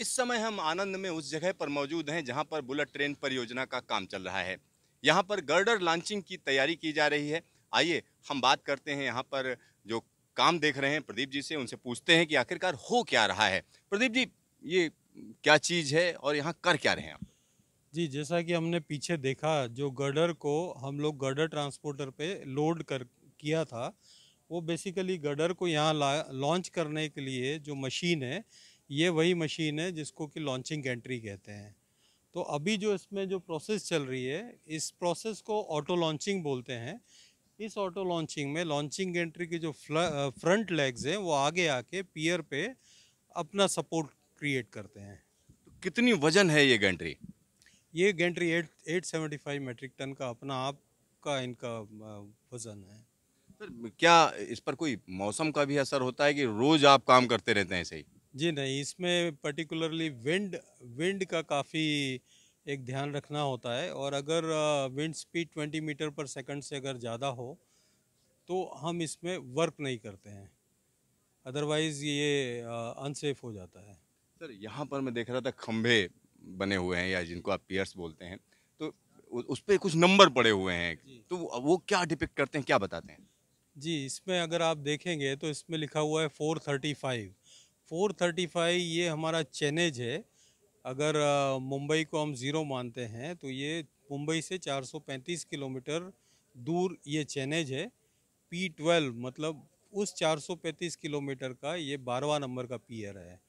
इस समय हम आनंद में उस जगह पर मौजूद हैं जहाँ पर बुलेट ट्रेन परियोजना का काम चल रहा है। यहाँ पर गर्डर लॉन्चिंग की तैयारी की जा रही है। आइए हम बात करते हैं यहाँ पर जो काम देख रहे हैं प्रदीप जी से, उनसे पूछते हैं कि आखिरकार हो क्या रहा है। प्रदीप जी, ये क्या चीज़ है और यहाँ कर क्या रहे हैं आप? जी, जैसा कि हमने पीछे देखा, जो गर्डर को हम लोग गर्डर ट्रांसपोर्टर पे लोड कर, किया था, वो बेसिकली गर्डर को यहाँ लॉन्च करने के लिए जो मशीन है ये वही मशीन है जिसको कि लॉन्चिंग एंट्री कहते हैं। तो अभी जो इसमें जो प्रोसेस चल रही है इस प्रोसेस को ऑटो लॉन्चिंग बोलते हैं। इस ऑटो लॉन्चिंग में लॉन्चिंग एंट्री के जो फ्रंट लेग्स हैं वो आगे आके पियर पे अपना सपोर्ट क्रिएट करते हैं। तो कितनी वज़न है ये गेंट्री ये gantry eight eight seventy five metric ton का अपना आप का इनका वज़न है। सर क्या इस पर कोई मौसम का भी असर होता है कि रोज आप काम करते रहते हैं ऐसे ही? जी नहीं इसमें पर्टिकुलरली विंड विंड का काफ़ी एक ध्यान रखना होता है और अगर wind speed 20 metre per second से अगर ज़्यादा हो तो हम इसमें वर्क नहीं करते हैं। अदरवाइज़ ये अनसेफ हो जाता है। सर यहाँ पर मैं देख रहा था खंभे बने हुए हैं या जिनको आप पियर्स बोलते हैं तो उस पर कुछ नंबर पड़े हुए हैं। तो वो क्या डिपिक्ट करते हैं क्या बताते हैं? जी इसमें अगर आप देखेंगे तो इसमें लिखा हुआ है four thirty five four thirty five ये हमारा चैनेज है। अगर मुंबई को हम ज़ीरो मानते हैं तो ये मुंबई से 435 किलोमीटर दूर ये चैनेज है। पी ट्वेल्व मतलब उस 435 किलोमीटर का ये बारवा नंबर का पीयर है।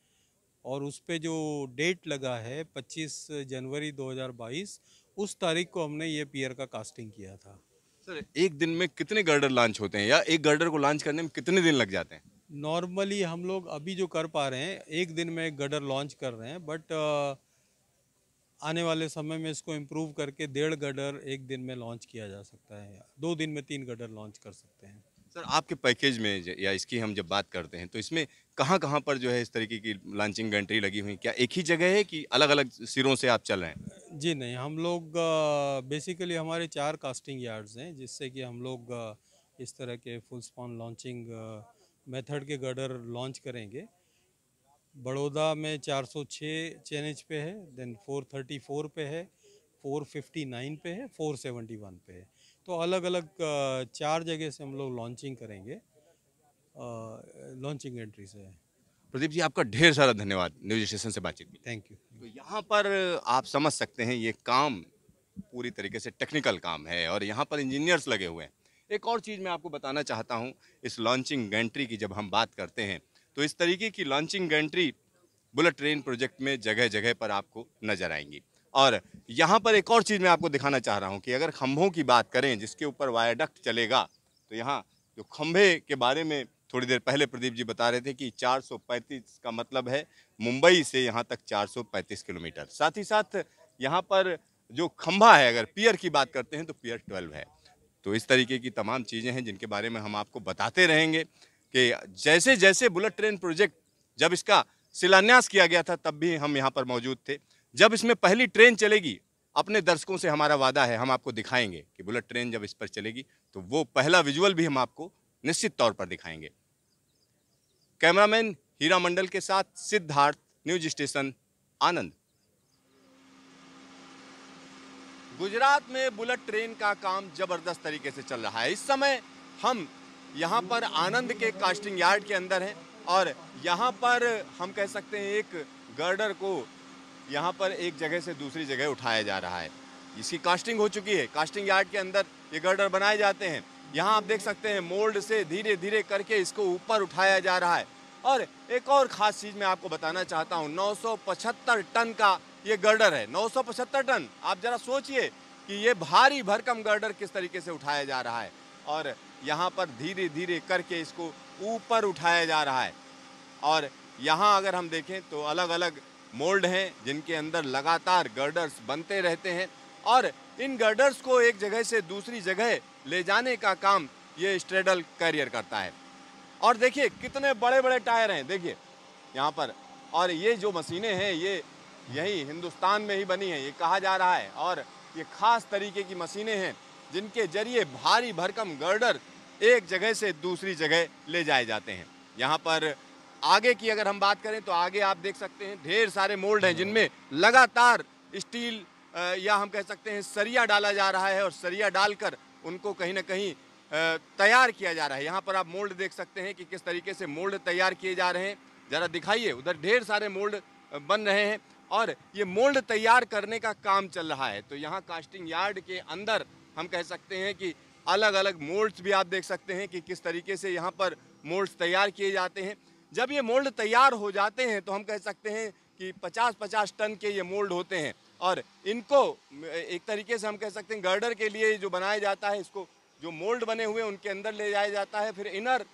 और उस पर जो डेट लगा है 25 जनवरी 2022 उस तारीख को हमने ये पियर का कास्टिंग किया था। सर, एक दिन में कितने गर्डर लॉन्च होते हैं या एक गर्डर को लॉन्च करने में कितने दिन लग जाते हैं? नॉर्मली हम लोग अभी जो कर पा रहे हैं एक दिन में एक गडर लॉन्च कर रहे हैं बट आने वाले समय में इसको इम्प्रूव करके डेढ़ गडर एक दिन में लॉन्च किया जा सकता है दो दिन में तीन गडर लॉन्च कर सकते हैं। सर आपके पैकेज में या इसकी हम जब बात करते हैं तो इसमें कहाँ कहाँ पर जो है इस तरीके की लॉन्चिंग एंट्री लगी हुई क्या एक ही जगह है कि अलग अलग सिरों से आप चल रहे हैं? जी नहीं हम लोग बेसिकली हमारे चार कास्टिंग यार्ड्स हैं जिससे कि हम लोग इस तरह के फुल स्पॉन लॉन्चिंग मेथड के गर्डर लॉन्च करेंगे। बड़ौदा में 406 चैनेज पे है देन 434 पे है 459 पे है 471 पे है। तो अलग अलग चार जगह से हम लोग लॉन्चिंग करेंगे। लॉन्चिंग एंट्री से। प्रदीप जी आपका ढेर सारा धन्यवाद न्यूज़ स्टेशन से बातचीत की थैंक यू तो यहाँ पर आप समझ सकते हैं ये काम पूरी तरीके से टेक्निकल काम है और यहाँ पर इंजीनियर्स लगे हुए हैं। एक और चीज़ मैं आपको बताना चाहता हूँ, इस लॉन्चिंग गैंट्री की जब हम बात करते हैं तो इस तरीके की launching gantry bullet train project में जगह जगह पर आपको नज़र आएँगी। और यहाँ पर एक और चीज़ मैं आपको दिखाना चाह रहा हूँ कि अगर खंभों की बात करें, जिसके ऊपर वायाडक्ट चलेगा तो यहाँ जो खंभे के बारे में थोड़ी देर पहले प्रदीप जी बता रहे थे कि 435 का मतलब है मुंबई से यहाँ तक 435 किलोमीटर। साथ ही साथ यहाँ पर जो खंभा है, अगर पियर की बात करते हैं तो पियर 12 है। तो इस तरीके की तमाम चीज़ें हैं जिनके बारे में हम आपको बताते रहेंगे कि जैसे जैसे बुलेट ट्रेन प्रोजेक्ट जब इसका शिलान्यास किया गया था, तब भी हम यहाँ पर मौजूद थे। जब इसमें पहली ट्रेन चलेगी, अपने दर्शकों से हमारा वादा है, हम आपको दिखाएँगे कि बुलेट ट्रेन जब इस पर चलेगी तो वो पहला विजुअल भी हम आपको निश्चित तौर पर दिखाएँगे। कैमरामैन हीरा मंडल के साथ सिद्धार्थ, न्यूज़ स्टेशन, आनंद। गुजरात में बुलेट ट्रेन का काम ज़बरदस्त तरीके से चल रहा है। इस समय हम यहाँ पर आनंद के कास्टिंग यार्ड के अंदर हैं और यहाँ पर हम कह सकते हैं एक गर्डर को यहाँ पर एक जगह से दूसरी जगह उठाया जा रहा है। इसकी कास्टिंग हो चुकी है। कास्टिंग यार्ड के अंदर ये गर्डर बनाए जाते हैं। यहाँ आप देख सकते हैं मोल्ड से धीरे धीरे करके इसको ऊपर उठाया जा रहा है। और एक और ख़ास चीज़ मैं आपको बताना चाहता हूँ। 975 टन का ये गर्डर है। 975 टन। आप ज़रा सोचिए कि ये भारी भरकम गर्डर किस तरीके से उठाया जा रहा है। और यहाँ पर धीरे धीरे करके इसको ऊपर उठाया जा रहा है। और यहाँ अगर हम देखें तो अलग अलग मोल्ड हैं, जिनके अंदर लगातार गर्डर्स बनते रहते हैं। और इन गर्डर्स को एक जगह से दूसरी जगह ले जाने का काम ये स्ट्रेडल कैरियर करता है। और देखिए, कितने बड़े बड़े टायर हैं। देखिए, यहाँ पर। और ये जो मशीनें हैं, ये यही हिंदुस्तान में ही बनी है, ये कहा जा रहा है। और ये खास तरीके की मशीनें हैं, जिनके ज़रिए भारी भरकम गर्डर एक जगह से दूसरी जगह ले जाए जाते हैं। यहाँ पर आगे की अगर हम बात करें तो आगे आप देख सकते हैं, ढेर सारे मोल्ड हैं, जिनमें लगातार स्टील या हम कह सकते हैं, सरिया डाला जा रहा है और सरिया डालकर उनको कहीं ना कहीं तैयार किया जा रहा है। यहाँ पर आप मोल्ड देख सकते हैं कि किस तरीके से मोल्ड तैयार किए जा रहे हैं। जरा दिखाइए, उधर ढेर सारे मोल्ड बन रहे हैं। और ये मोल्ड तैयार करने का काम चल रहा है। तो यहाँ कास्टिंग यार्ड के अंदर हम कह सकते हैं कि अलग अलग मोल्ड्स भी आप देख सकते हैं कि किस तरीके से यहाँ पर मोल्ड्स तैयार किए जाते हैं। जब ये मोल्ड तैयार हो जाते हैं तो हम कह सकते हैं कि 50-50 टन के ये मोल्ड होते हैं और इनको एक तरीके से हम कह सकते हैं गर्डर के लिए जो बनाया जाता है, इसको जो मोल्ड बने हुए उनके अंदर ले जाया जाता है। फिर इनर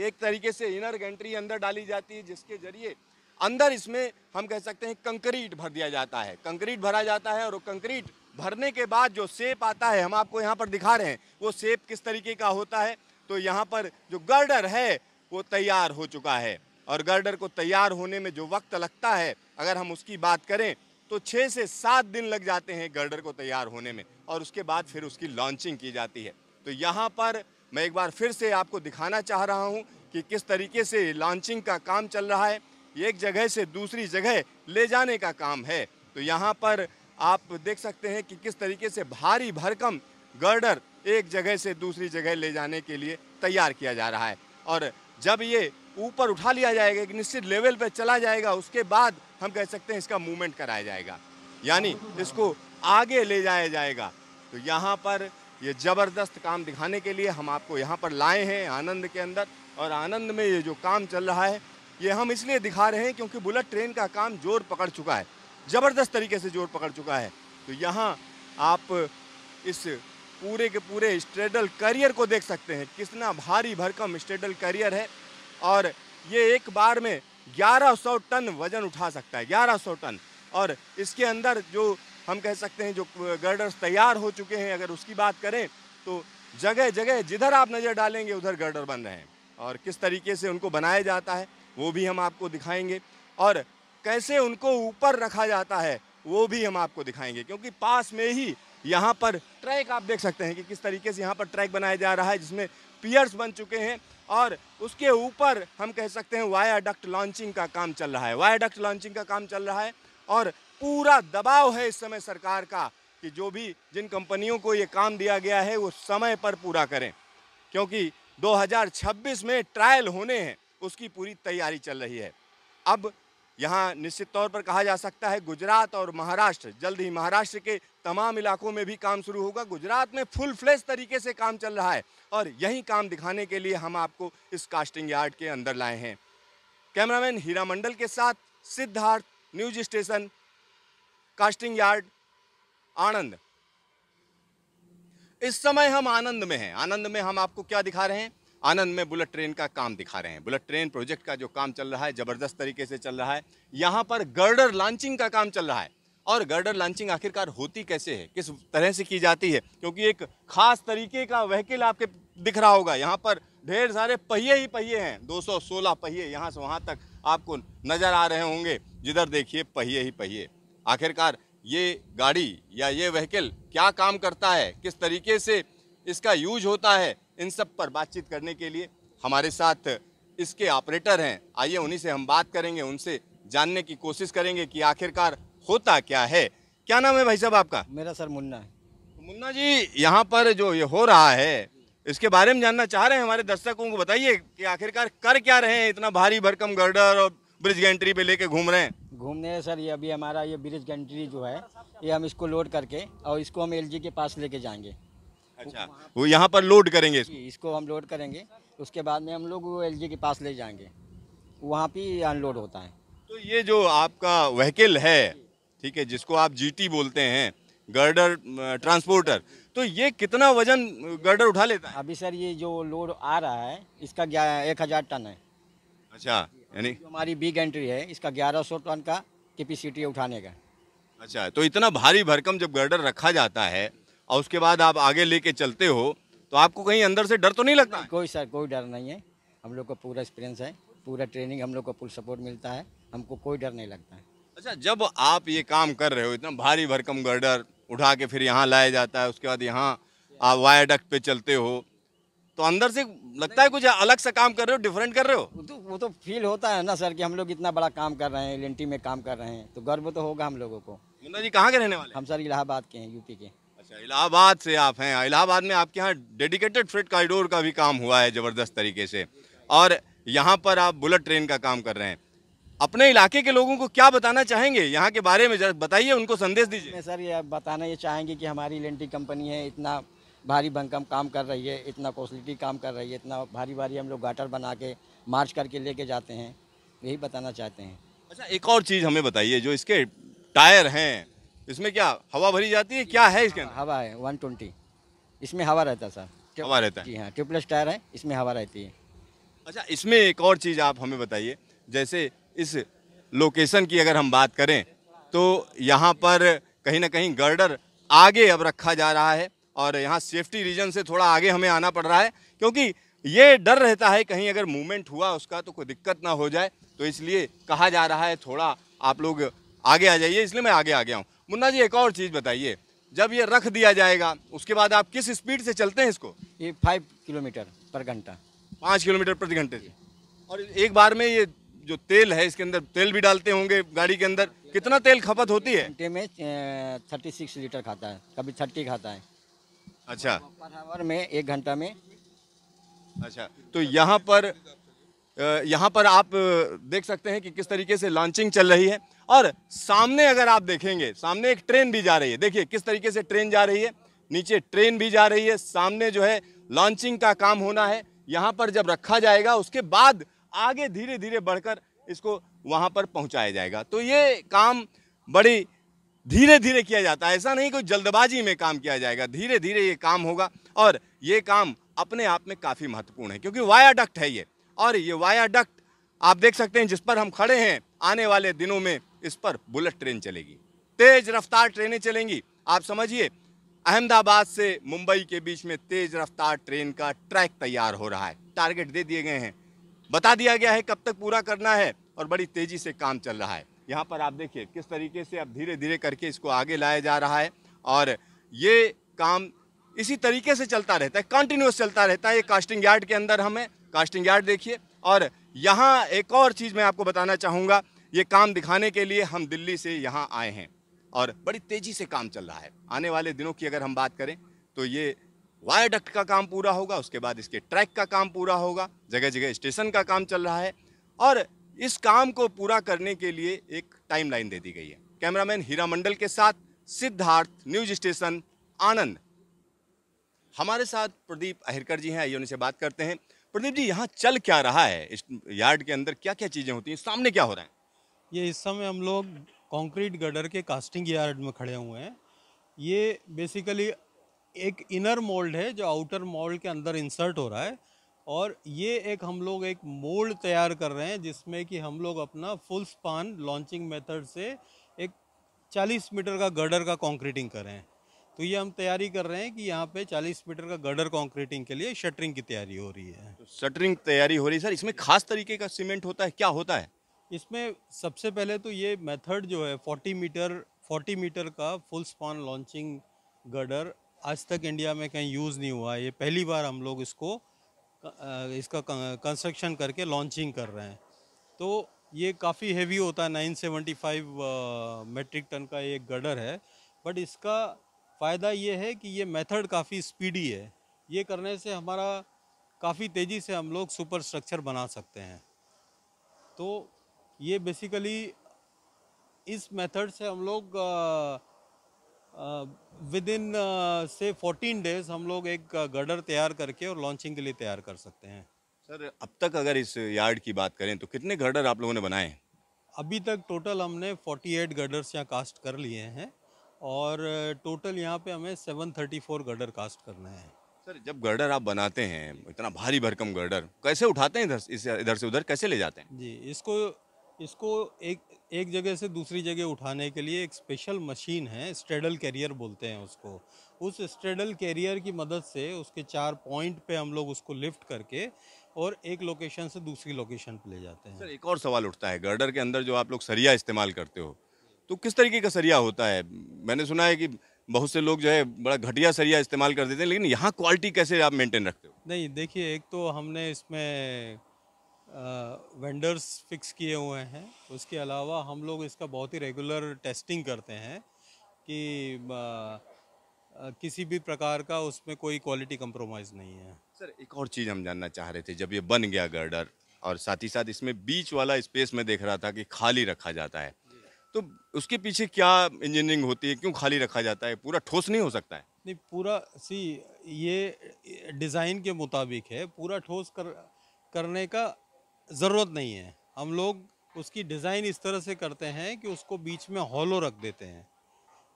एक तरीके से इनर गेंट्री अंदर डाली जाती है, जिसके ज़रिए अंदर इसमें हम कह सकते हैं कंक्रीट भर दिया जाता है। कंक्रीट भरा जाता है और वो कंक्रीट भरने के बाद जो सेप आता है, हम आपको यहाँ पर दिखा रहे हैं, वो सेप किस तरीके का होता है? तो यहाँ पर जो गर्डर है, वो तैयार हो चुका है। और गर्डर को तैयार होने में जो वक्त लगता है, अगर हम उसकी बात करें तो छः से सात दिन लग जाते हैं गर्डर को तैयार होने में और उसके बाद फिर उसकी लॉन्चिंग की जाती है। तो यहाँ पर मैं एक बार फिर से आपको दिखाना चाह रहा हूँ कि किस तरीके से लॉन्चिंग का काम चल रहा है। एक जगह से दूसरी जगह ले जाने का काम है। तो यहाँ पर आप देख सकते हैं कि किस तरीके से भारी भरकम गर्डर एक जगह से दूसरी जगह ले जाने के लिए तैयार किया जा रहा है। और जब ये ऊपर उठा लिया जाएगा, एक निश्चित लेवल पर चला जाएगा, उसके बाद हम कह सकते हैं इसका मूवमेंट कराया जाएगा। यानी इसको आगे ले जाया जाएगा। तो यहाँ पर ये ज़बरदस्त काम दिखाने के लिए हम आपको यहाँ पर लाए हैं आनंद के अंदर। और आनंद में ये जो काम चल रहा है ये हम इसलिए दिखा रहे हैं क्योंकि बुलेट ट्रेन का काम ज़ोर पकड़ चुका है। ज़बरदस्त तरीके से ज़ोर पकड़ चुका है। तो यहाँ आप इस पूरे के पूरे स्ट्रेडल करियर को देख सकते हैं। कितना भारी भरकम स्ट्रेडल करियर है और ये एक बार में 1100 टन वज़न उठा सकता है 1100 टन। और इसके अंदर जो हम कह सकते हैं, जो गर्डर्स तैयार हो चुके हैं, अगर उसकी बात करें तो जगह जगह जिधर आप नज़र डालेंगे, उधर गर्डर बन रहे हैं। और किस तरीके से उनको बनाया जाता है वो भी हम आपको दिखाएँगे। और कैसे उनको ऊपर रखा जाता है, वो भी हम आपको दिखाएँगे। क्योंकि पास में ही यहाँ पर ट्रैक आप देख सकते हैं कि किस तरीके से यहाँ पर ट्रैक बनाया जा रहा है, जिसमें पियर्स बन चुके हैं। और उसके ऊपर हम कह सकते हैं वायाडक्ट लॉन्चिंग का काम चल रहा है। वायाडक्ट लॉन्चिंग का काम चल रहा है और पूरा दबाव है इस समय सरकार का कि जो भी जिन कंपनियों को ये काम दिया गया है, वो समय पर पूरा करें। क्योंकि 2026 में ट्रायल होने हैं। उसकी पूरी तैयारी चल रही है। अब यहाँ निश्चित तौर पर कहा जा सकता है गुजरात और महाराष्ट्र, जल्द ही महाराष्ट्र के तमाम इलाकों में भी काम शुरू होगा। गुजरात में फुल फ्लेश तरीके से काम चल रहा है और यही काम दिखाने के लिए हम आपको इस कास्टिंग यार्ड के अंदर लाए हैं। कैमरामैन हीरा मंडल के साथ Siddharth, news station casting yard Anand. इस समय हम आनंद में हैं। आनंद में हम आपको क्या दिखा रहे हैं? आनंद में बुलेट ट्रेन का काम दिखा रहे हैं। बुलेट ट्रेन प्रोजेक्ट का जो काम चल रहा है, ज़बरदस्त तरीके से चल रहा है। यहाँ पर गर्डर लॉन्चिंग का काम चल रहा है। और गर्डर लॉन्चिंग आखिरकार होती कैसे है? किस तरह से की जाती है? क्योंकि एक खास तरीके का व्हीकल आपके दिख रहा होगा। यहाँ पर ढेर सारे पहिए ही पहिए हैं। 216 पहिए यहाँ से वहाँ तक आपको नज़र आ रहे होंगे। जिधर देखिए पहिए ही पहिए। आखिरकार ये गाड़ी या ये व्हीकल क्या काम करता है? किस तरीके से इसका यूज़ होता है? इन सब पर बातचीत करने के लिए हमारे साथ इसके ऑपरेटर हैं। आइए उन्हीं से हम बात करेंगे उनसे जानने की कोशिश करेंगे कि आखिरकार होता क्या है। क्या नाम है भाई साहब आपका? मेरा सर मुन्ना है। तो मुन्ना जी यहाँ पर जो ये हो रहा है इसके बारे में जानना चाह रहे हैं हमारे दर्शकों को बताइए कि आखिरकार कर क्या रहे हैं इतना भारी भरकम गर्डर और ब्रिज गेंट्री पे लेके घूम रहे हैं? घूमने सर ये अभी हमारा ये ब्रिज गंट्री जो है ये हम इसको लोड करके और इसको हम एलजी के पास लेके जाएँगे। अच्छा। वो यहाँ पर लोड करेंगे इसको? इसको हम लोड करेंगे। उसके बाद में हम लोग एलजी के पास ले जाएँगे। वहाँ पे अनलोड होता है। तो ये जो आपका व्हीकल है ठीक है जिसको आप जीटी बोलते हैं गर्डर ट्रांसपोर्टर तो ये कितना वज़न गर्डर उठा लेता है? अभी सर ये जो लोड आ रहा है इसका एक हज़ार टन है। अच्छा यानी हमारी बिग एंट्री है इसका ग्यारह सौ टन का कैपेसिटी है उठाने का। अच्छा तो इतना भारी भरकम जब गर्डर रखा जाता है और उसके बाद आप आगे लेके चलते हो तो आपको कहीं अंदर से डर तो नहीं लगता? कोई सर कोई डर नहीं है। हम लोग को पूरा एक्सपीरियंस है पूरा ट्रेनिंग हम लोग को फुल सपोर्ट मिलता है हमको कोई डर नहीं लगता है। अच्छा जब आप ये काम कर रहे हो इतना भारी भरकम गर्डर उठा के फिर यहाँ लाया जाता है उसके बाद यहाँ आप वायाडक्ट पे चलते हो तो अंदर से लगता है कुछ अलग सा काम कर रहे हो डिफरेंट कर रहे हो? तो वो तो फील होता है ना सर कि हम लोग इतना बड़ा काम कर रहे हैं एल में काम कर रहे हैं तो गर्व तो होगा हम लोगों को। मुन्ना जी कहाँ के रहने वाले हम सर इलाहाबाद के हैं यूपी के। अच्छा इलाहाबाद से आप हैं। इलाहाबाद में आपके यहाँ डेडिकेटेड फ्रेट कॉरिडोर का भी काम हुआ है ज़बरदस्त तरीके से। और यहाँ पर आप बुलेट ट्रेन का काम कर रहे हैं। अपने इलाके के लोगों को क्या बताना चाहेंगे? यहाँ के बारे में जरा बताइए उनको संदेश दीजिए। मैं सर ये बताना ये चाहेंगे कि हमारी एल कंपनी है इतना भारी भंकम काम कर रही है इतना कॉस्टलिटी काम कर रही है इतना भारी भारी हम लोग गाटर बना के मार्च करके लेके जाते हैं यही बताना चाहते हैं। अच्छा एक और चीज़ हमें बताइए जो इसके टायर हैं इसमें क्या हवा भरी जाती है? क्या है इसके अंदर? हवा है वन ट्वेंटी इसमें हवा रहता है सर। हवा रहता है। जी हाँ ट्यूबलेस टायर है इसमें हवा रहती है। अच्छा इसमें एक और चीज़ आप हमें बताइए जैसे इस लोकेशन की अगर हम बात करें तो यहाँ पर कहीं ना कहीं गर्डर आगे अब रखा जा रहा है और यहाँ सेफ्टी रीजन से थोड़ा आगे हमें आना पड़ रहा है क्योंकि ये डर रहता है कहीं अगर मूवमेंट हुआ उसका तो कोई दिक्कत ना हो जाए तो इसलिए कहा जा रहा है थोड़ा आप लोग आगे आ जाइए इसलिए मैं आगे आ गया हूँ। मुन्ना जी एक और चीज़ बताइए। जब ये रख दिया जाएगा उसके बाद आप किस स्पीड से चलते हैं इसको? ये फाइव किलोमीटर पर घंटा। पाँच किलोमीटर प्रति घंटे से। और एक बार में ये जो तेल है इसके अंदर तेल भी डालते होंगे गाड़ी के अंदर। कितना तेल खपत होती है? घंटे में थर्टी सिक्स लीटर खाता है। कभी थर्टी खाता है। अच्छा। पर आवर में एक घंटा में। अच्छा तो यहाँ पर यहाँ पर आप देख सकते हैं कि किस तरीके से लॉन्चिंग चल रही है। और सामने अगर आप देखेंगे, सामने एक ट्रेन भी जा रही है। देखिए, किस तरीके से ट्रेन जा रही है। नीचे ट्रेन भी जा रही है। सामने जो है, लॉन्चिंग का काम होना है। यहाँ पर जब रखा जाएगा, उसके बाद आगे धीरे धीरे बढ़कर इसको वहाँ पर पहुँचाया जाएगा। तो ये काम बड़ी धीरे धीरे किया जाता है। ऐसा नहीं कोई जल्दबाजी में काम किया जाएगा। धीरे धीरे ये काम होगा और ये काम अपने आप में काफ़ी महत्वपूर्ण है, क्योंकि वाया डक्ट है ये। और ये वाया डक्ट आप देख सकते हैं जिस पर हम खड़े हैं, आने वाले दिनों में इस पर बुलेट ट्रेन चलेगी। तेज रफ्तार ट्रेनें चलेंगी। आप समझिए, अहमदाबाद से मुंबई के बीच में तेज रफ्तार ट्रेन का ट्रैक तैयार हो रहा है। टारगेट दे दिए गए हैं। बता दिया गया है कब तक पूरा करना है और बड़ी तेज़ी से काम चल रहा है। यहाँ पर आप देखिए, किस तरीके से अब धीरे धीरे करके इसको आगे लाया जा रहा है और ये काम इसी तरीके से चलता रहता है कंटिन्यूस चलता रहता है। ये कास्टिंग यार्ड के अंदर हमें कास्टिंग यार्ड देखिए और यहाँ एक और चीज़ मैं आपको बताना चाहूँगा, ये काम दिखाने के लिए हम दिल्ली से यहाँ आए हैं और बड़ी तेज़ी से काम चल रहा है। आने वाले दिनों की अगर हम बात करें तो ये वायाडक्ट का काम पूरा होगा, उसके बाद इसके ट्रैक का काम पूरा होगा जगह जगह स्टेशन का काम चल रहा है और इस काम को पूरा करने के लिए एक टाइमलाइन दे दी गई है। कैमरामैन हीरा मंडल के साथ सिद्धार्थ, न्यूज़ स्टेशन, आनंद। हमारे साथ प्रदीप अहिरकर जी हैं, आइए उनसे बात करते हैं। प्रदीप जी, यहाँ चल क्या रहा है? इस यार्ड के अंदर क्या क्या चीज़ें होती हैं? सामने क्या हो रहा है? ये इस समय हम लोग कंक्रीट गडर के कास्टिंग यार्ड में खड़े हुए हैं। ये बेसिकली एक इनर मोल्ड है, जो आउटर मोल्ड के अंदर इंसर्ट हो रहा है। और ये एक हम लोग एक मोल्ड तैयार कर रहे हैं, जिसमें कि हम लोग अपना फुल स्पान लॉन्चिंग मेथड से एक 40 मीटर का गर्डर का कंक्रीटिंग कर रहे हैं। तो ये हम तैयारी कर रहे हैं कि यहाँ पे 40 मीटर का गडर कॉन्क्रीटिंग के लिए शटरिंग की तैयारी हो रही है। तो शटरिंग तैयारी हो रही है। सर इसमें खास तरीके का सीमेंट होता है? क्या होता है? इसमें सबसे पहले तो ये मेथड जो है 40 मीटर 40 मीटर का फुल स्पॉन लॉन्चिंग गडर आज तक इंडिया में कहीं यूज़ नहीं हुआ। है ये पहली बार हम लोग इसको इसका कंस्ट्रक्शन करके लॉन्चिंग कर रहे हैं। तो ये काफ़ी हेवी होता है 975 मेट्रिक टन का एक गडर है। बट इसका फ़ायदा ये है कि ये मेथड काफ़ी स्पीडी है। ये करने से हमारा काफ़ी तेज़ी से हम लोग सुपर स्ट्रक्चर बना सकते हैं। तो ये बेसिकली इस मेथड से हम लोग विद इन से 14 डेज़ हम लोग एक गर्डर तैयार करके और लॉन्चिंग के लिए तैयार कर सकते हैं। सर अब तक अगर इस यार्ड की बात करें तो कितने गर्डर आप लोगों ने बनाए? हैं अभी तक टोटल हमने 48 गर्डर्स यहाँ कास्ट कर लिए हैं। और टोटल यहाँ पे हमें 734 गर्डर कास्ट करना है। सर जब गर्डर आप बनाते हैं इतना भारी भरकम गर्डर कैसे उठाते हैं इधर इस इधर से उधर कैसे ले जाते हैं? जी इसको इसको एक एक जगह से दूसरी जगह उठाने के लिए एक स्पेशल मशीन है स्ट्रेडल कैरियर बोलते हैं उसको। उस स्ट्रेडल कैरियर की मदद से उसके चार पॉइंट पे हम लोग उसको लिफ्ट करके और एक लोकेशन से दूसरी लोकेशन पे ले जाते हैं। सर एक और सवाल उठता है गर्डर के अंदर जो आप लोग सरिया इस्तेमाल करते हो तो किस तरीके का सरिया होता है? मैंने सुना है कि बहुत से लोग जो है बड़ा घटिया सरिया इस्तेमाल कर देते हैं लेकिन यहाँ क्वालिटी कैसे आप मेंटेन रखते हो? नहीं देखिए एक तो हमने इसमें वेंडर्स फिक्स किए हुए हैं। उसके अलावा हम लोग इसका बहुत ही रेगुलर टेस्टिंग करते हैं कि अ, किसी भी प्रकार का उसमें कोई क्वालिटी कंप्रोमाइज़ नहीं है। सर एक और चीज़ हम जानना चाह रहे थे जब ये बन गया गर्डर और साथ ही साथ इसमें बीच वाला स्पेस में देख रहा था कि खाली रखा जाता है तो उसके पीछे क्या इंजीनियरिंग होती है? क्यों खाली रखा जाता है? पूरा ठोस नहीं हो सकता है? नहीं पूरा सी ये डिज़ाइन के मुताबिक है। पूरा ठोस कर करने का ज़रूरत नहीं है। हम लोग उसकी डिज़ाइन इस तरह से करते हैं कि उसको बीच में हॉलो रख देते हैं।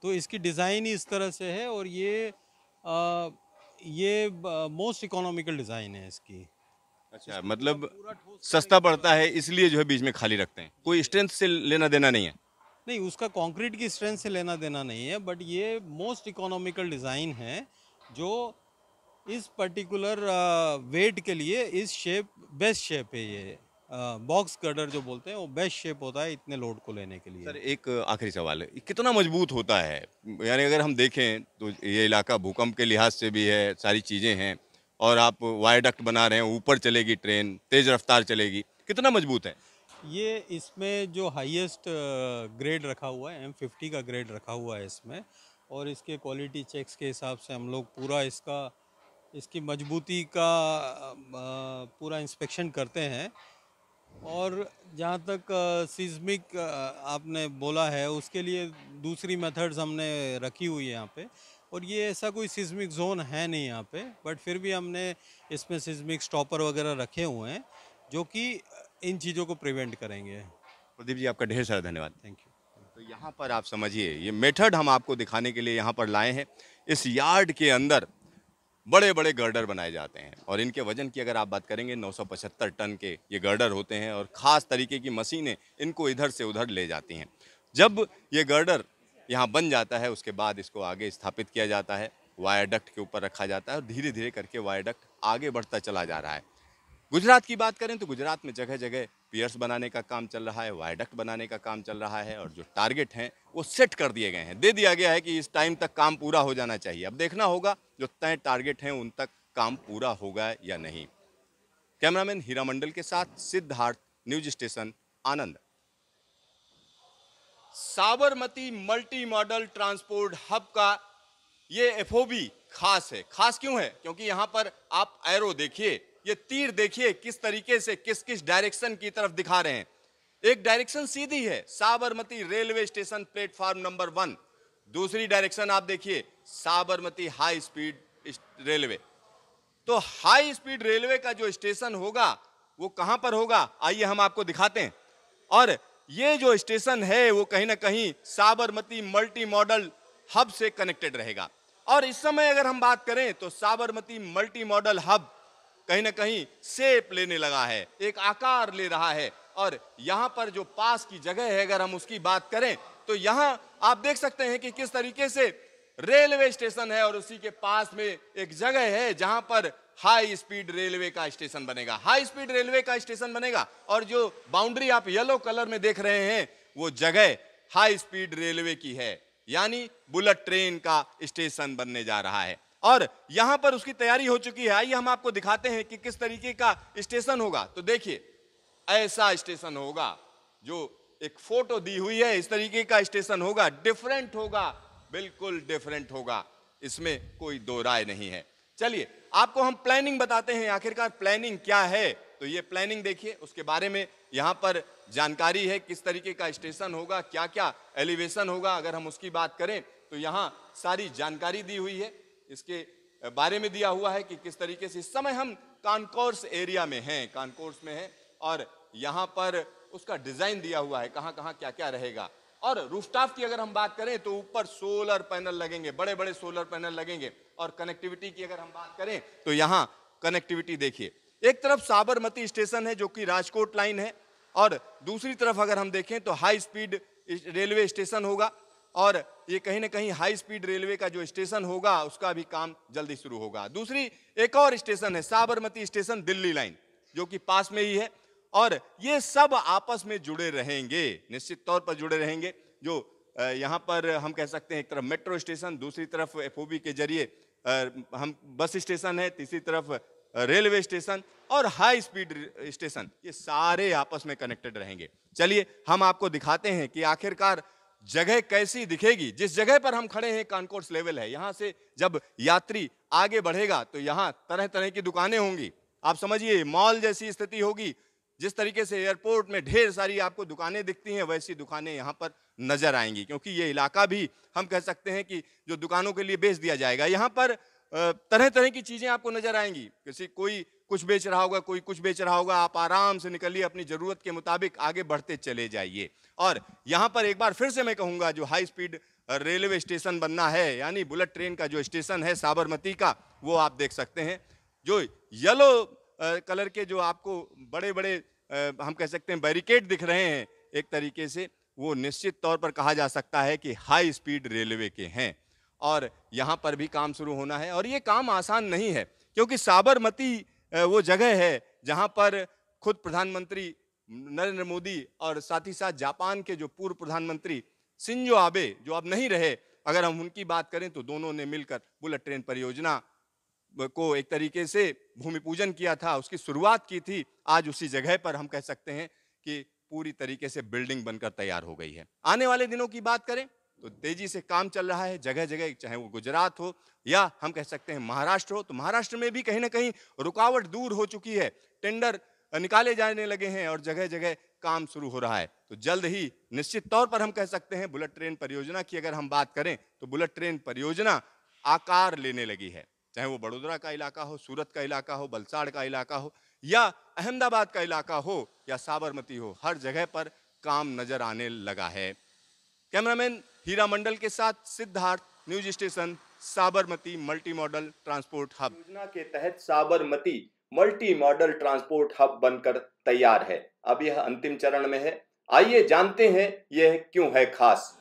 तो इसकी डिज़ाइन ही इस तरह से है और ये आ, ये मोस्ट इकोनॉमिकल डिज़ाइन है इसकी। अच्छा मतलब सस्ता पड़ता है इसलिए जो है बीच में खाली रखते हैं। कोई स्ट्रेंथ से लेना देना नहीं है? नहीं, उसका कंक्रीट की स्ट्रेंथ से लेना देना नहीं है बट ये मोस्ट इकोनॉमिकल डिज़ाइन है जो इस पर्टिकुलर वेट के लिए इस शेप बेस्ट शेप है ये बॉक्स गर्डर जो बोलते हैं, वो बेस्ट शेप होता है इतने लोड को लेने के लिए। सर, एक आखिरी सवाल है। कितना मज़बूत होता है? यानी अगर हम देखें तो ये इलाका भूकंप के लिहाज से भी है, सारी चीज़ें हैं, और आप वायडक्ट बना रहे हैं, ऊपर चलेगी ट्रेन तेज़ रफ्तार चलेगी, कितना मज़बूत है? ये इसमें जो हाईएस्ट ग्रेड रखा हुआ है एम फिफ्टी का ग्रेड रखा हुआ है इसमें। और इसके क्वालिटी चेक्स के हिसाब से हम लोग पूरा इसका, इसकी मजबूती का पूरा इंस्पेक्शन करते हैं। और जहाँ तक सिस्मिक आपने बोला है, उसके लिए दूसरी मेथड्स हमने रखी हुई है यहाँ पे। और ये ऐसा कोई सिस्मिक जोन है नहीं यहाँ पे बट फिर भी हमने इसमें सिस्मिक स्टॉपर वगैरह रखे हुए हैं, जो कि इन चीज़ों को प्रिवेंट करेंगे। प्रदीप जी आपका ढेर सारा धन्यवाद। थैंक यू तो यहाँ पर आप समझिए ये मेथड हम आपको दिखाने के लिए यहाँ पर लाए हैं। इस यार्ड के अंदर बड़े बड़े गर्डर बनाए जाते हैं और इनके वज़न की अगर आप बात करेंगे 975 टन के ये गर्डर होते हैं और ख़ास तरीके की मशीनें इनको इधर से उधर ले जाती हैं। जब ये गर्डर यहाँ बन जाता है उसके बाद इसको आगे स्थापित किया जाता है वायाडक्ट के ऊपर रखा जाता है और धीरे धीरे करके वायाडक्ट आगे बढ़ता चला जा रहा है। गुजरात की बात करें तो गुजरात में जगह जगह पियर्स बनाने का काम चल रहा है वायडक्ट बनाने का काम चल रहा है और जो टारगेट हैं, वो सेट कर दिए गए हैं। दे दिया गया है कि इस टाइम तक काम पूरा हो जाना चाहिए। अब देखना होगा जो तय टारगेट हैं, उन तक काम पूरा होगा या नहीं। कैमरामैन हीरा मंडल के साथ Siddharth, news station, Anand. Sabarmati multi modal transport hub का ये एफओबी खास है। खास क्यों है? क्योंकि यहाँ पर आप एरो देखिए ये तीर देखिए किस तरीके से किस किस डायरेक्शन की तरफ़ दिखा रहे हैं। एक डायरेक्शन सीधी है, Sabarmati railway station platform number one. दूसरी डायरेक्शन आप देखिए, साबरमती हाई स्पीड रेलवे। तो हाई स्पीड रेलवे का जो स्टेशन होगा, वो कहाँ पर होगा, आइए हम आपको दिखाते हैं। और ये जो स्टेशन है, वो कहीं ना कहीं साबरमती मल्टी मॉडल हब से कनेक्टेड रहेगा। और इस समय अगर हम बात करें तो साबरमती मल्टी मॉडल हब कहीं ना कहीं सेप लेने लगा है, एक आकार ले रहा है। और यहाँ पर जो पास की जगह है, अगर हम उसकी बात करें तो यहाँ आप देख सकते हैं कि किस तरीके से रेलवे स्टेशन है और उसी के पास में एक जगह है जहाँ पर हाई स्पीड रेलवे का स्टेशन बनेगा। हाई स्पीड रेलवे का स्टेशन बनेगा और जो बाउंड्री आप येलो कलर में देख रहे हैं, वो जगह हाई स्पीड रेलवे की है। यानी बुलेट ट्रेन का स्टेशन बनने जा रहा है। और यहाँ पर उसकी तैयारी हो चुकी है। आइए हम आपको दिखाते हैं कि किस तरीके का स्टेशन होगा। तो देखिए, ऐसा स्टेशन होगा जो एक फ़ोटो दी हुई है, इस तरीके का स्टेशन होगा। डिफरेंट होगा, बिल्कुल डिफरेंट होगा। इसमें कोई दो राय नहीं है। चलिए, आपको हम प्लानिंग बताते हैं, आखिरकार प्लानिंग क्या है? तो ये प्लानिंग देखिए, उसके बारे में यहाँ पर जानकारी है, किस तरीके का स्टेशन होगा क्या क्या एलिवेशन होगा, अगर हम उसकी बात करें तो यहाँ सारी जानकारी दी हुई है। इसके बारे में दिया हुआ है कि किस तरीके से इस समय हम कानकोर्स एरिया में हैं, कानकोर्स में हैं, और यहाँ पर उसका डिज़ाइन दिया हुआ है, कहाँ कहाँ क्या क्या रहेगा। और रूफटॉप की अगर हम बात करें तो ऊपर सोलर पैनल लगेंगे बड़े बड़े सोलर पैनल लगेंगे, और कनेक्टिविटी की अगर हम बात करें तो यहाँ कनेक्टिविटी देखिए। एक तरफ़ साबरमती स्टेशन है जो कि राजकोट लाइन है, और दूसरी तरफ़ अगर हम देखें तो हाई स्पीड रेलवे स्टेशन होगा और ये कहीं ना कहीं हाई स्पीड रेलवे का जो स्टेशन होगा, उसका भी काम जल्दी शुरू होगा। दूसरी, एक और स्टेशन है, साबरमती स्टेशन दिल्ली लाइन जो कि पास में ही है। और ये सब आपस में जुड़े रहेंगे, निश्चित तौर पर जुड़े रहेंगे। जो यहाँ पर हम कह सकते हैं, एक तरफ़ मेट्रो स्टेशन दूसरी तरफ़ एफ़ के ज़रिए हम बस स्टेशन है, तीसरी तरफ़ रेलवे स्टेशन और हाई स्पीड स्टेशन ये सारे आपस में कनेक्टेड रहेंगे। चलिए, हम आपको दिखाते हैं कि आखिरकार जगह कैसी दिखेगी? जिस जगह पर हम खड़े हैं कॉन्कोर्स लेवल है। यहाँ से जब यात्री आगे बढ़ेगा तो यहाँ तरह तरह की दुकानें होंगी। आप समझिए, मॉल जैसी स्थिति होगी। जिस तरीके से एयरपोर्ट में ढेर सारी आपको दुकानें दिखती हैं, वैसी दुकानें यहाँ पर नज़र आएँगी। क्योंकि ये इलाका भी हम कह सकते हैं कि जो दुकानों के लिए बेच दिया जाएगा। यहाँ पर तरह तरह की चीज़ें आपको नज़र आएँगी। किसी, कोई कुछ बेच रहा होगा, कोई कुछ बेच रहा होगा, आप आराम से निकलिए, अपनी ज़रूरत के मुताबिक आगे बढ़ते चले जाइए। और यहाँ पर एक बार फिर से मैं कहूँगा, जो हाई स्पीड रेलवे स्टेशन बनना है, यानी बुलेट ट्रेन का जो स्टेशन है, साबरमती का, वो आप देख सकते हैं। जो येलो कलर के जो आपको बड़े बड़े हम कह सकते हैं बैरिकेड दिख रहे हैं, एक तरीके से, वो निश्चित तौर पर कहा जा सकता है कि हाई स्पीड रेलवे के हैं। और यहाँ पर भी काम शुरू होना है। और ये काम आसान नहीं है, क्योंकि साबरमती वो जगह है जहाँ पर खुद प्रधानमंत्री नरेंद्र मोदी और साथ ही साथ जापान के जो पूर्व प्रधानमंत्री सिंजो आबे जो अब नहीं रहे, अगर हम उनकी बात करें तो दोनों ने मिलकर बुलेट ट्रेन परियोजना को एक तरीके से भूमि पूजन किया था, उसकी शुरुआत की थी। आज उसी जगह पर हम कह सकते हैं कि पूरी तरीके से बिल्डिंग बनकर तैयार हो गई है। आने वाले दिनों की बात करें तो तेज़ी से काम चल रहा है जगह जगह चाहे वो गुजरात हो या हम कह सकते हैं महाराष्ट्र हो तो महाराष्ट्र में भी कहीं ना कहीं रुकावट दूर हो चुकी है। टेंडर निकाले जाने लगे हैं और जगह जगह काम शुरू हो रहा है। तो जल्द ही निश्चित तौर पर हम कह सकते हैं बुलेट ट्रेन परियोजना की अगर हम बात करें तो बुलेट ट्रेन परियोजना आकार लेने लगी है। चाहे वो बड़ोदरा का इलाका हो, सूरत का इलाका हो, बलसाड़ का इलाका हो या अहमदाबाद का इलाका हो या साबरमती हो, हर जगह पर काम नज़र आने लगा है। कैमरामैन हीरा मंडल के साथ Siddharth news station Sabarmati multi modal transport hub. योजना के तहत Sabarmati multi modal transport hub बनकर तैयार है। अब यह अंतिम चरण में है। आइए जानते हैं यह क्यों है खास।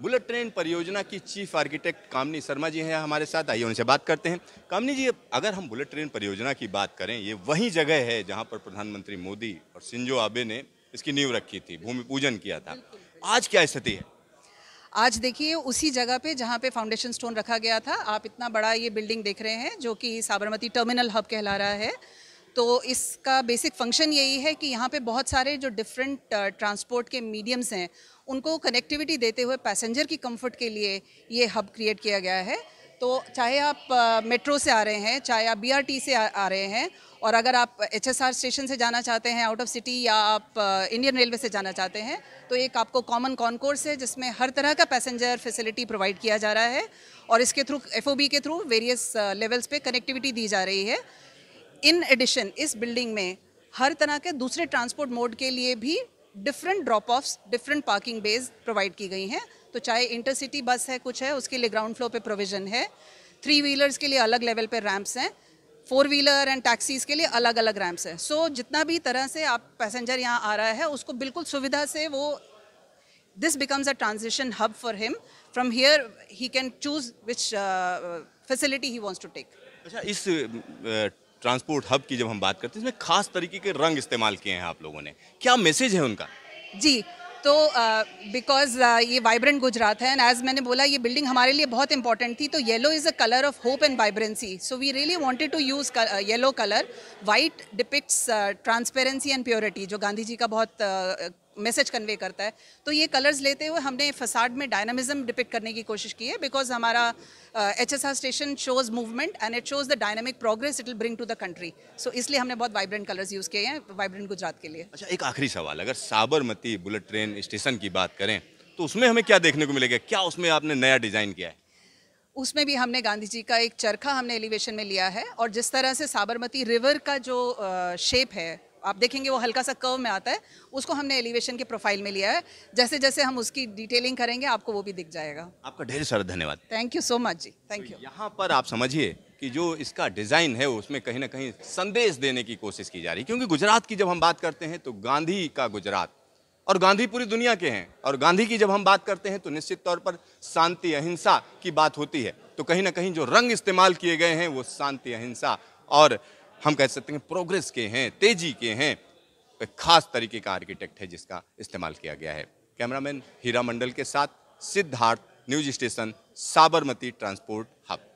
बुलेट ट्रेन परियोजना की चीफ आर्किटेक्ट कामनी शर्मा जी हैं हमारे साथ। आइए उनसे बात करते हैं। कामनी जी अगर हम बुलेट ट्रेन परियोजना की बात करें ये वही जगह है जहाँ पर प्रधानमंत्री मोदी और सिंजो आबे ने इसकी नींव रखी थी भूमि पूजन किया था। आज क्या स्थिति है? आज देखिए, उसी जगह पे जहाँ पे फाउंडेशन स्टोन रखा गया था, आप इतना बड़ा ये बिल्डिंग देख रहे हैं, जो कि साबरमती टर्मिनल हब कहला रहा है। तो इसका बेसिक फ़ंक्शन यही है कि यहाँ पे बहुत सारे जो डिफरेंट ट्रांसपोर्ट के मीडियम्स हैं, उनको कनेक्टिविटी देते हुए पैसेंजर की कंफर्ट के लिए ये हब क्रिएट किया गया है। तो चाहे आप मेट्रो से आ रहे हैं चाहे आप बीआरटी से आ, रहे हैं और अगर आप एचएसआर स्टेशन से जाना चाहते हैं आउट ऑफ़ सिटी या आप इंडियन रेलवे से जाना चाहते हैं तो एक आपको कॉमन कॉन्कोर्स है जिसमें हर तरह का पैसेंजर फैसिलिटी प्रोवाइड किया जा रहा है और इसके थ्रू एफओबी के थ्रू वेरियस लेवल्स पे कनेक्टिविटी दी जा रही है। इन एडिशन इस बिल्डिंग में हर तरह के दूसरे ट्रांसपोर्ट मोड के लिए भी different drop offs different parking bays provide की गई हैं। तो चाहे इंटरसिटी बस है कुछ है उसके लिए ग्राउंड फ्लोर पे प्रोविज़न है। थ्री व्हीलर्स के लिए अलग लेवल पे रैंप्स हैं। फोर व्हीलर एंड टैक्सीज के लिए अलग अलग रैंप्स हैं। सो so, जितना भी तरह से आप पैसेंजर यहाँ आ रहा है उसको बिल्कुल सुविधा से वो this becomes a transition hub for him. From here, he can choose which uh, facility he wants to take. अच्छा इस ट्रांसपोर्ट हब की जब हम बात करते हैं इसमें खास तरीके के रंग इस्तेमाल किए हैं आप लोगों ने। क्या मैसेज है उनका? जी तो बिकॉज़ uh, uh, ये वाइब्रेंट गुजरात है एंड एज मैंने बोला ये बिल्डिंग हमारे लिए बहुत इंपॉर्टेंट थी तो yellow is a colour of hope and vibrancy so we really wanted to use yellow colour white depicts transparency and purity जो गांधी जी का बहुत uh, मैसेज कन्वे करता है। तो ये कलर्स लेते हुए हमने फसाड में डायनामिज्म डिपिक्ट करने की कोशिश की है बिकॉज़ हमारा H S R station shows movement and it shows the dynamic progress it will bring to the country so इसलिए हमने बहुत वाइब्रेंट कलर्स यूज़ किए हैं वाइब्रेंट गुजरात के लिए। अच्छा एक आखिरी सवाल अगर साबरमती बुलेट ट्रेन स्टेशन की बात करें तो उसमें हमें क्या देखने को मिलेगा? क्या उसमें आपने नया डिज़ाइन किया है? उसमें भी हमने गांधी जी का एक चरखा हमने एलिवेशन में लिया है और जिस तरह से साबरमती रिवर का जो शेप है आप देखेंगे वो हल्का सा कर्व में आता है उसको हमने एलिवेशन के प्रोफ़ाइल में लिया है। जैसे जैसे हम उसकी डिटेलिंग करेंगे आपको वो भी दिख जाएगा। आपका ढेर सारा धन्यवाद। Thank you so much ji thank you यहाँ पर आप समझिए कि जो इसका डिज़ाइन है उसमें कहीं ना कहीं संदेश देने की कोशिश की जा रही है। क्योंकि गुजरात की जब हम बात करते हैं तो गांधी का गुजरात और गांधी पूरी दुनिया के हैं और गांधी की जब हम बात करते हैं तो निश्चित तौर पर शांति अहिंसा की बात होती है। तो कहीं ना कहीं जो रंग इस्तेमाल किए गए हैं वो शांति अहिंसा और हम कह सकते हैं प्रोग्रेस के हैं, तेज़ी के हैं एक खास तरीके का आर्किटेक्ट है जिसका इस्तेमाल किया गया है। कैमरामैन हीरा मंडल के साथ Siddharth news station Sabarmati transport hub